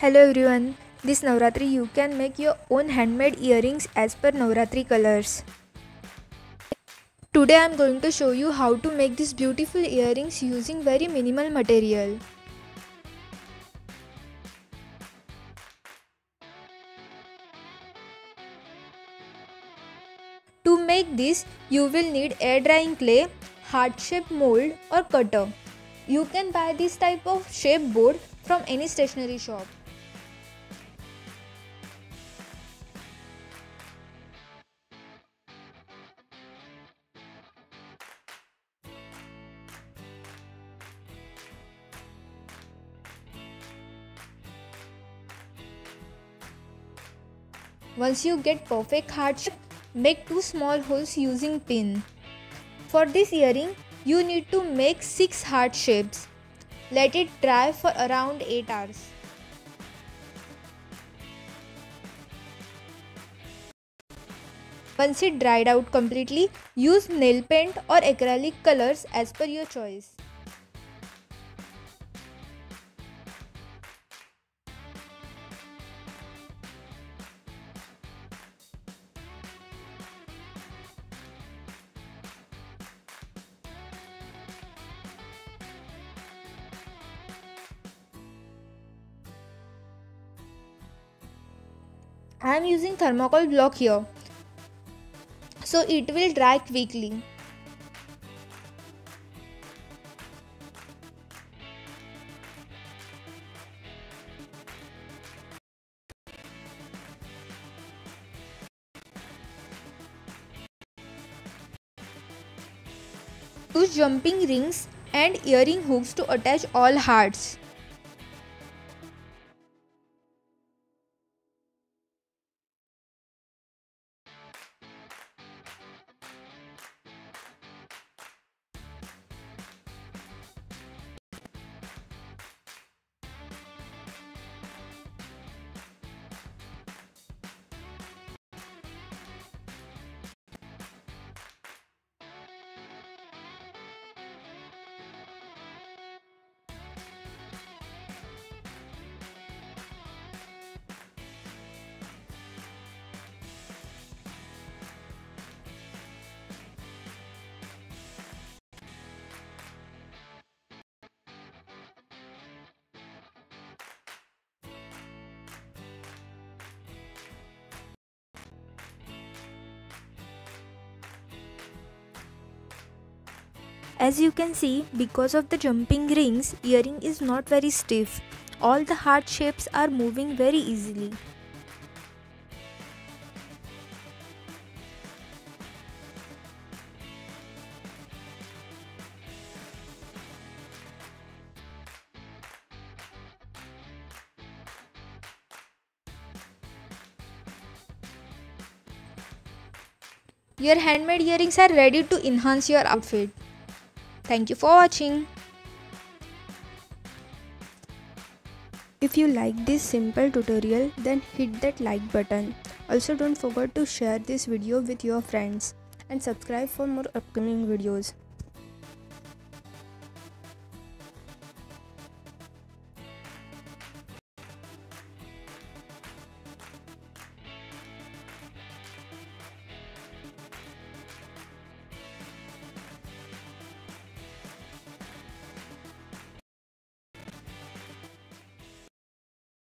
Hello everyone. This Navratri you can make your own handmade earrings as per Navratri colors. Today I am going to show you how to make these beautiful earrings using very minimal material. To make this, you will need air drying clay, heart shape mold or cutter. You can buy this type of shape board from any stationery shop. Once you get perfect heart shape, make two small holes using pin. For this earring, you need to make 6 heart shapes. Let it dry for around 8 hours. Once it dried out completely, use nail paint or acrylic colors as per your choice. I am using thermocol block here so it will dry quickly. Use jumping rings and earring hooks to attach all hearts. As you can see, because of the jumping rings, earring is not very stiff. All the heart shapes are moving very easily. Your handmade earrings are ready to enhance your outfit. Thank you for watching. If you like this simple tutorial then hit that like button. Also don't forget to share this video with your friends and subscribe for more upcoming videos.